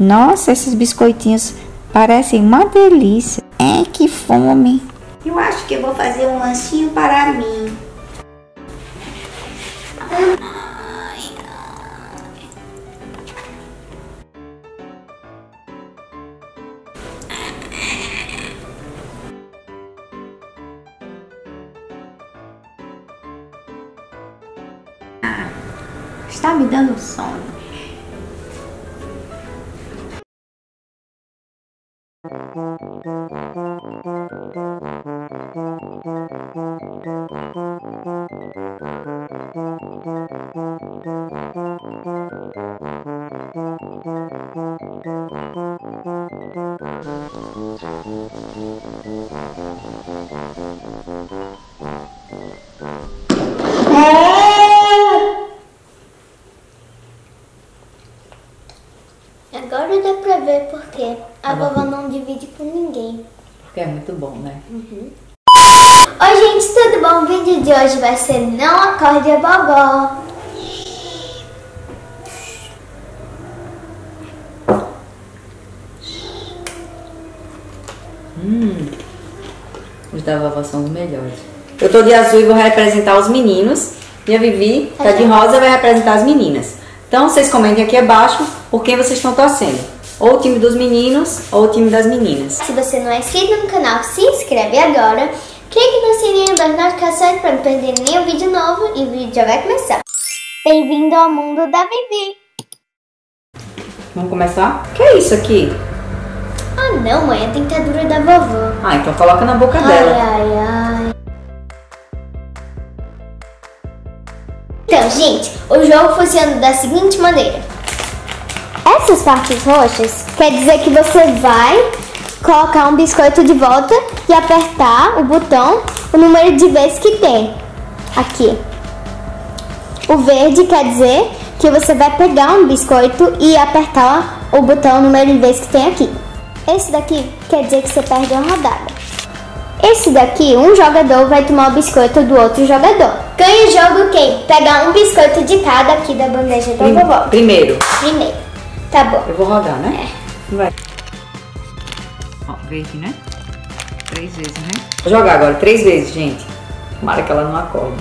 Nossa, esses biscoitinhos parecem uma delícia. É, que fome. Eu acho que eu vou fazer um lanchinho para mim. Está me dando sono. Bom, né? Oi gente, tudo bom? O vídeo de hoje vai ser Não Acorde a Vovó. Os da vovó são os melhores. Eu tô de azul e vou representar os meninos. E a Vivi tá de rosa e vai representar as meninas. Então vocês comentem aqui abaixo por quem vocês estão torcendo. Ou o time dos meninos ou o time das meninas. Se você não é inscrito no canal, se inscreve agora. Clique no sininho das notificações para não perder nenhum vídeo novo e o vídeo já vai começar. Bem-vindo ao mundo da Vivi. Vamos começar? O que é isso aqui? Ah não, mãe, a dentadura da vovó. Ah, então coloca na boca Ai, dela. ai, ai. Então, gente, o jogo funciona da seguinte maneira. Essas partes roxas quer dizer que você vai colocar um biscoito de volta e apertar o botão, o número de vezes que tem. Aqui. O verde quer dizer que você vai pegar um biscoito e apertar o botão, o número de vezes que tem aqui. Esse daqui quer dizer que você perde uma rodada. Esse daqui, um jogador vai tomar o biscoito do outro jogador. Ganha o jogo quem? Pegar um biscoito de cada aqui da bandeja da vovó. Primeiro. Primeiro. Tá bom. Eu vou rodar, né? Vai. Ó, verde, né? Três vezes, né? Vou jogar agora, três vezes, gente. Tomara que ela não acorde.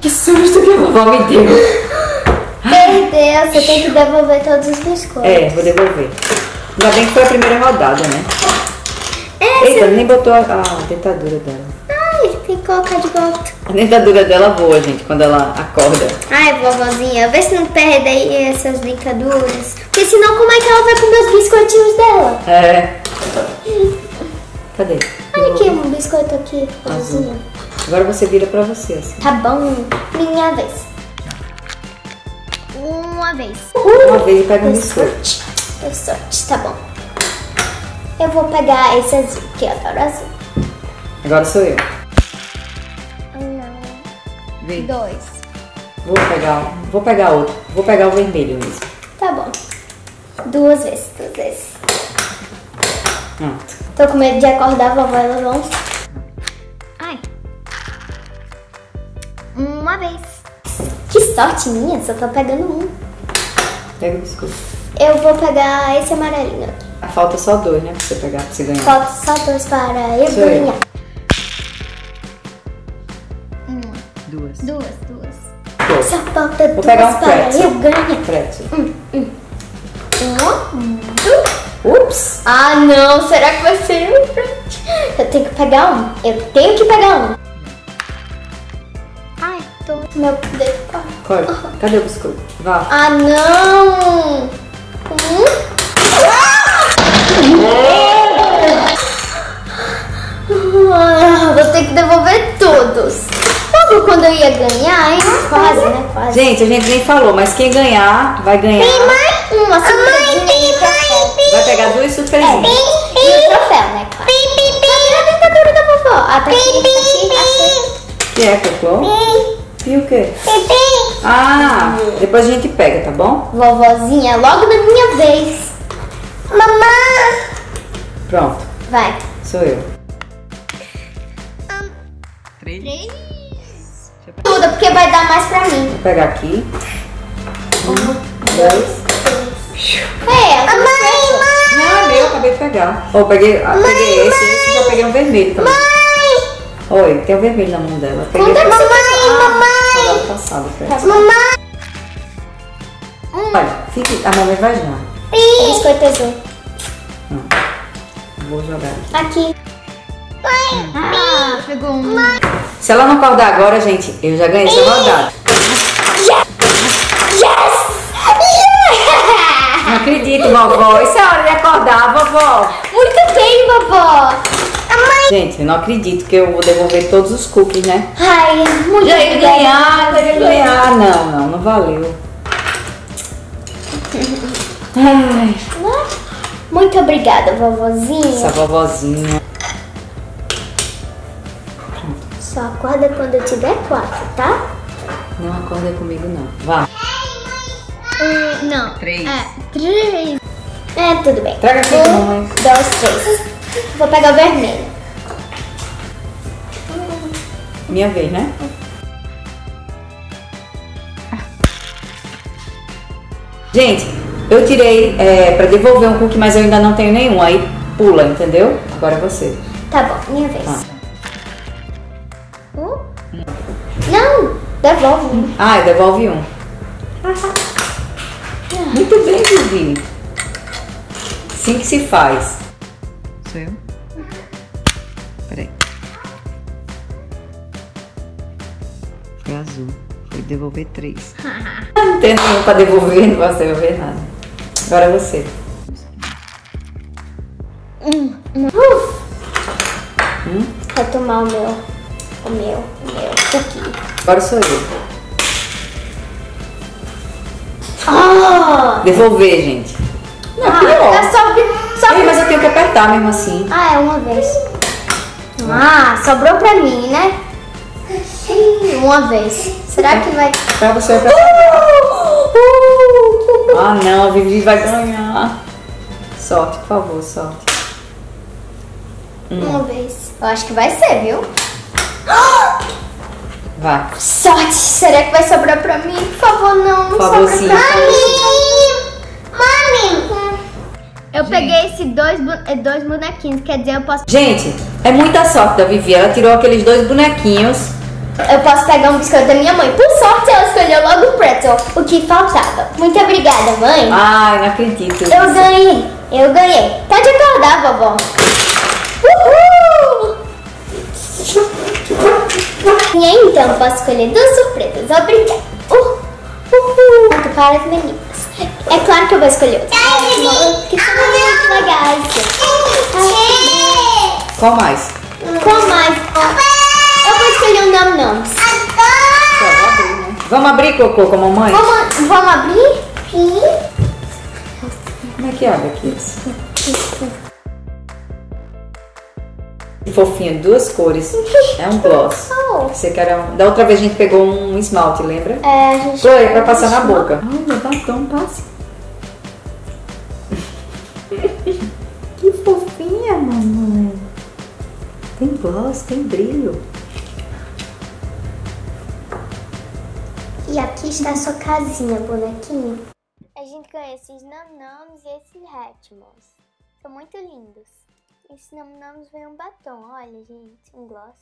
Que susto que a vovó me deu. Perdeu, você tem que devolver todos os biscoitos. É, vou devolver. Ainda bem que foi a primeira rodada, né? Essa... Eita, nem botou a, a dentadura dela. Colocar de volta. A dentadura dela voa, gente, quando ela acorda. Ai, vovozinha, vê se não perde aí essas dentaduras. Porque senão como é que ela vai comer os biscoitinhos dela? É. Cadê? Olha aqui, um biscoito aqui, vovozinha. Agora você vira pra você, assim. Tá bom, minha vez. Uma vez. Uma vez e pega um biscoito. Deu sorte, tá bom. Eu vou pegar esse azul, que eu adoro azul. Agora sou eu. Vem. dois. Vou pegar, vou pegar outro. Vou pegar o vermelho mesmo. Tá bom. Duas vezes, duas vezes. Pronto. Tô com medo de acordar a vovó e levar um. Ai. Uma vez. Que sorte minha, só tô pegando um. Pega o biscoito. Eu vou pegar esse amarelinho aqui. Falta só dois, né? Pra você pegar, pra você ganhar. Falta só dois para eu Sou ganhar. Falta Vou duas pegar um para pretzel. eu ganhar. Pretzel. Um, dois. Ups! Ah, não. Será que vai ser um frente? Eu tenho que pegar um. Eu tenho que pegar um. Ai, tô... Meu dedo corre. Corta. Cadê o biscoito? Vá. Ah, não! Um. Ah, vou ter que devolver todos. Quando eu ia ganhar, hein? Quase, né? Quase. Gente, a gente nem falou, mas quem ganhar, vai ganhar. mais uma surpresinha e o troféu. Vai pegar duas surpresinhas. E o troféu, né? Claro. Cadê a dentadura da vovó? Ah, tá aqui, tá aqui. Que é, cocô? E o quê? Ah, depois a gente pega, tá bom? Vovozinha, logo na minha vez. Mamãe! Pronto, Vai. sou eu. Três. Tudo, porque vai dar mais pra mim. Vou pegar aqui. Um, dois. É, ela Mãe, mãe, Não, é meu, eu acabei de pegar. Ó, eu peguei, ah, peguei esse, esse e já peguei um vermelho também. Oi, tem um vermelho na mão dela. Peguei Conta esse- mamãe, mamãe. Passada, Fred. Mamãe. Olha, fique, a mamãe vai já. Biscoito azul. Vou jogar. Aqui. Ah, pegou um. Se ela não acordar agora, gente, eu já ganhei essa rodada. Yes! Não acredito, vovó. Isso é hora de acordar, vovó. Muito bem, vovó. Gente, eu não acredito que eu vou devolver todos os cookies, né? Ai, muito Já ia ganhar, já ia ganhar. Não, não, não valeu. Ai, Muito obrigada, vovozinha. essa vovozinha. Só acorda quando eu tiver quatro, tá? Não acorda comigo, não. Vá. Um, não. Três. É, três. É, tudo bem. Traga aqui, um, mamãe. dois, três. Vou pegar o vermelho. Minha vez, né? Gente, eu tirei é, pra devolver um cookie, mas eu ainda não tenho nenhum. Aí pula, entendeu? Agora é você. Tá bom, minha vez. Tá. Devolve. um. Ah, devolve um. Muito bem, Vivi. Assim que se faz. Sou eu? Peraí. Foi azul. Foi devolver três. não tem nenhum pra devolver, não posso devolver nada. Agora é você. Vou tomar o meu. O meu. O meu. Agora sou eu. Ah! Devolver, gente. Não, Ah, pior. é só, só Ei, mas eu tenho que apertar mesmo assim. Ah, é uma vez. Ah, sobrou pra mim, né? Uma vez. Será que vai. Pra você pra... Ah, não, a Vivi vai ganhar. Sorte, por favor, sorte. Uma vez. Eu acho que vai ser, viu? Vai. Sorte! Será que vai sobrar pra mim? Por favor, não. Por favor, sim, pra mim. Mami! Eu peguei esses dois, eh, dois bonequinhos, quer dizer, eu posso, Gente, é muita sorte da Vivi. Ela tirou aqueles dois bonequinhos. eu posso pegar um biscoito da minha mãe. Por sorte, ela escolheu logo o pretzel, o que faltava. Muito obrigada, mãe. Ai, não acredito. Eu ganhei, eu ganhei. Pode acordar, vovó. E aí, então, posso escolher duas surpresas. Obrigada. Uh, uhul! Para as meninas. É claro que eu vou escolher outras. Que são muito legais. Qual mais? Qual mais? Eu vou escolher um abrir, né? Vamos abrir, Cocô, com a mamãe? Vamos, vamos abrir? Sim. Como é que abre aqui? Fofinho, duas cores. É um gloss. Você quer um... Da outra vez a gente pegou um esmalte, lembra? É, a gente... Chloe, pra passar na boca. Ai, meu batom, passe. que fofinha, mamãe. Tem gloss, tem brilho. E aqui está a sua casinha, bonequinho. A gente ganha esses Nam-Nams e esses Hatchimals. São muito lindos. Esse Nam-Nams vem um batom, olha, gente, um gloss.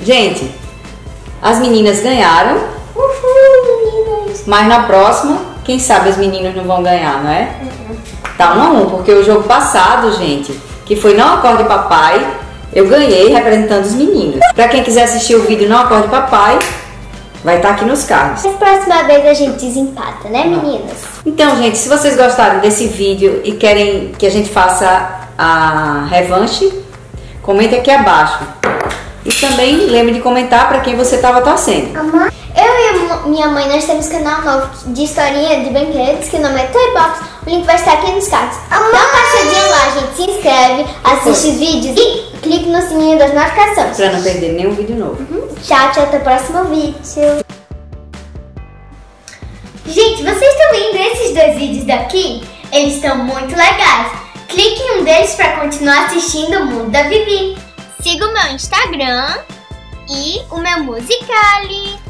Gente, as meninas ganharam, Uhul, meninas! mas na próxima, quem sabe os meninos não vão ganhar, não é? Tá um a um, porque o jogo passado, gente, que foi Não Acorde Papai, eu ganhei representando os meninos. Pra quem quiser assistir o vídeo Não Acorde Papai, vai estar aqui nos cards. Mas próxima vez a gente desempata, né, meninas? Então, gente, se vocês gostaram desse vídeo e querem que a gente faça a revanche, comente aqui abaixo. E também lembre de comentar para quem você estava torcendo. Eu e minha mãe, nós temos canal novo de historinha de brinquedos, que o nome é Toy Box. O link vai estar aqui nos cards. Dá uma passadinha lá, gente. Se inscreve, assiste os vídeos e clique no sininho das notificações. Para não perder nenhum vídeo novo. Tchau, tchau, até o próximo vídeo. Gente, vocês estão vendo esses dois vídeos daqui? Eles estão muito legais. Clique em um deles para continuar assistindo o Mundo da Vivi. Siga o meu Instagram e o meu Musicali.